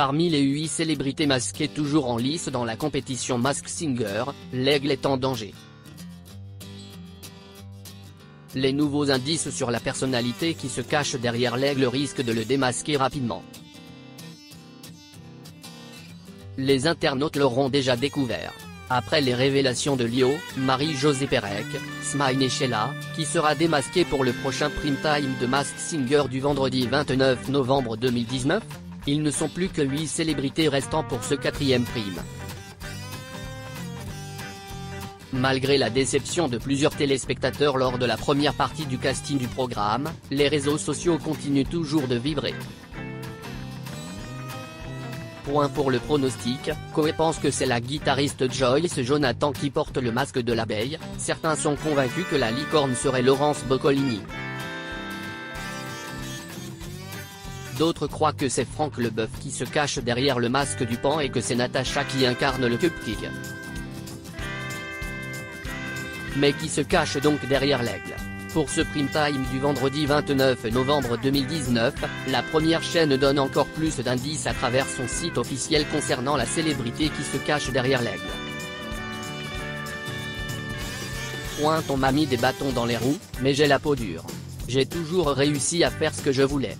Parmi les huit célébrités masquées toujours en lice dans la compétition Mask Singer, l'aigle est en danger. Les nouveaux indices sur la personnalité qui se cache derrière l'aigle risquent de le démasquer rapidement. Les internautes l'auront déjà découvert. Après les révélations de Lio, Marie-Josée Pérec, Smine et Sheila, qui sera démasqué pour le prochain prime time de Mask Singer du vendredi 29 novembre 2019, ils ne sont plus que 8 célébrités restant pour ce quatrième prime. Malgré la déception de plusieurs téléspectateurs lors de la première partie du casting du programme, les réseaux sociaux continuent toujours de vibrer. Point pour le pronostic, Coe pense que c'est la guitariste Joyce Jonathan qui porte le masque de l'abeille, certains sont convaincus que la licorne serait Laurence Boccolini. D'autres croient que c'est Franck Leboeuf qui se cache derrière le masque du pan et que c'est Natacha qui incarne le cupcake. Mais qui se cache donc derrière l'aigle Pour ce prime time du vendredi 29 novembre 2019, la première chaîne donne encore plus d'indices à travers son site officiel concernant la célébrité qui se cache derrière l'aigle. Point on m'a mis des bâtons dans les roues, mais j'ai la peau dure. J'ai toujours réussi à faire ce que je voulais.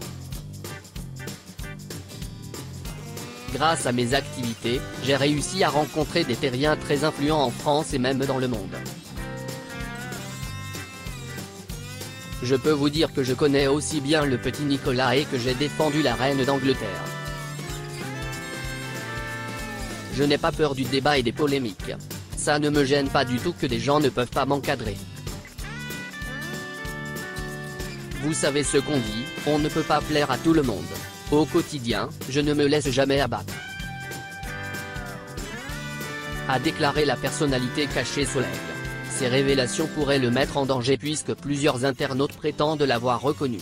Grâce à mes activités, j'ai réussi à rencontrer des terriens très influents en France et même dans le monde. Je peux vous dire que je connais aussi bien le petit Nicolas et que j'ai défendu la reine d'Angleterre. Je n'ai pas peur du débat et des polémiques. Ça ne me gêne pas du tout que des gens ne peuvent pas m'encadrer. Vous savez ce qu'on dit, on ne peut pas plaire à tout le monde. Au quotidien, je ne me laisse jamais abattre. A déclaré la personnalité cachée sous l'aigle. Ces révélations pourraient le mettre en danger puisque plusieurs internautes prétendent l'avoir reconnu.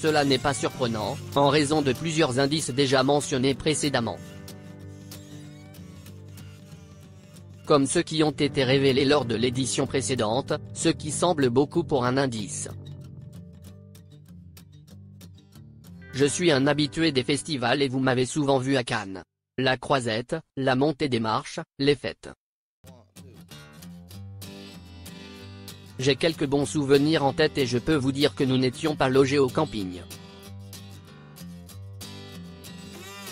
Cela n'est pas surprenant, en raison de plusieurs indices déjà mentionnés précédemment. Comme ceux qui ont été révélés lors de l'édition précédente, ce qui semble beaucoup pour un indice. Je suis un habitué des festivals et vous m'avez souvent vu à Cannes. La croisette, la montée des marches, les fêtes. J'ai quelques bons souvenirs en tête et je peux vous dire que nous n'étions pas logés au camping.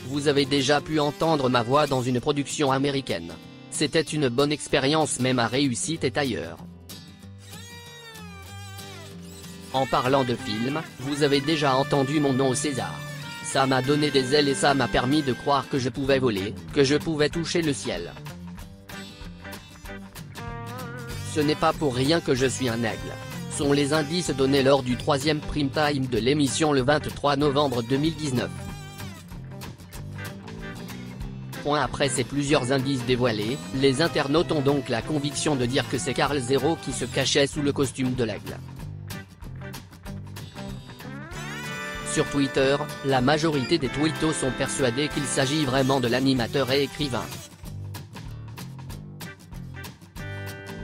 Vous avez déjà pu entendre ma voix dans une production américaine. C'était une bonne expérience mais ma réussite est ailleurs. En parlant de film, vous avez déjà entendu mon nom au César. Ça m'a donné des ailes et ça m'a permis de croire que je pouvais voler, que je pouvais toucher le ciel. Ce n'est pas pour rien que je suis un aigle. Sont les indices donnés lors du troisième prime time de l'émission le 23 novembre 2019. Point après ces plusieurs indices dévoilés, les internautes ont donc la conviction de dire que c'est Carl Zero qui se cachait sous le costume de l'aigle. Sur Twitter, la majorité des tweetos sont persuadés qu'il s'agit vraiment de l'animateur et écrivain.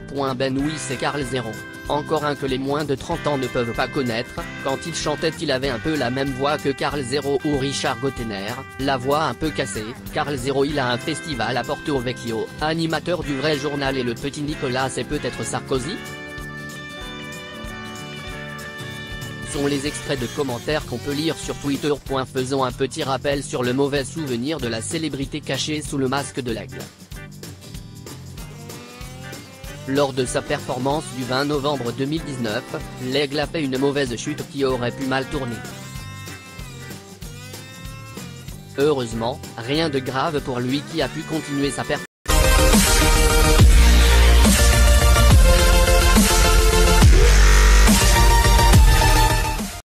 Point Ben oui c'est Carl Zero. Encore un que les moins de 30 ans ne peuvent pas connaître, quand il chantait il avait un peu la même voix que Carl Zero ou Richard Gottener, la voix un peu cassée, Carl Zero il a un festival à Porto Vecchio, animateur du vrai journal et le petit Nicolas c'est peut-être Sarkozy? Sont les extraits de commentaires qu'on peut lire sur Twitter. Faisons un petit rappel sur le mauvais souvenir de la célébrité cachée sous le masque de l'aigle. Lors de sa performance du 20 novembre 2019, l'aigle a fait une mauvaise chute qui aurait pu mal tourner. Heureusement, rien de grave pour lui qui a pu continuer sa performance.